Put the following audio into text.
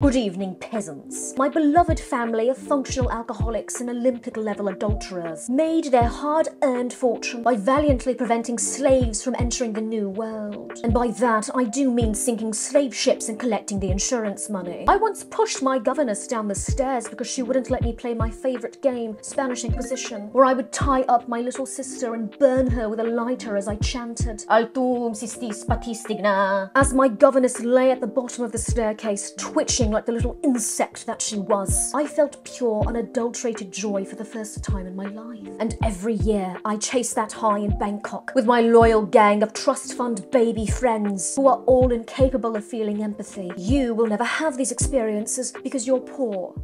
Good evening, peasants. My beloved family of functional alcoholics and Olympic level adulterers made their hard earned fortune by valiantly preventing slaves from entering the New World. And by that, I do mean sinking slave ships and collecting the insurance money. I once pushed my governess down the stairs because she wouldn't let me play my favourite game, Spanish Inquisition, where I would tie up my little sister and burn her with a lighter as I chanted, Altum sistis patistigna, as my governess lay at the bottom of the staircase, twitching like the little insect that she was. I felt pure, unadulterated joy for the first time in my life. And every year, I chase that high in Bangkok with my loyal gang of trust fund baby friends who are all incapable of feeling empathy. You will never have these experiences because you're poor.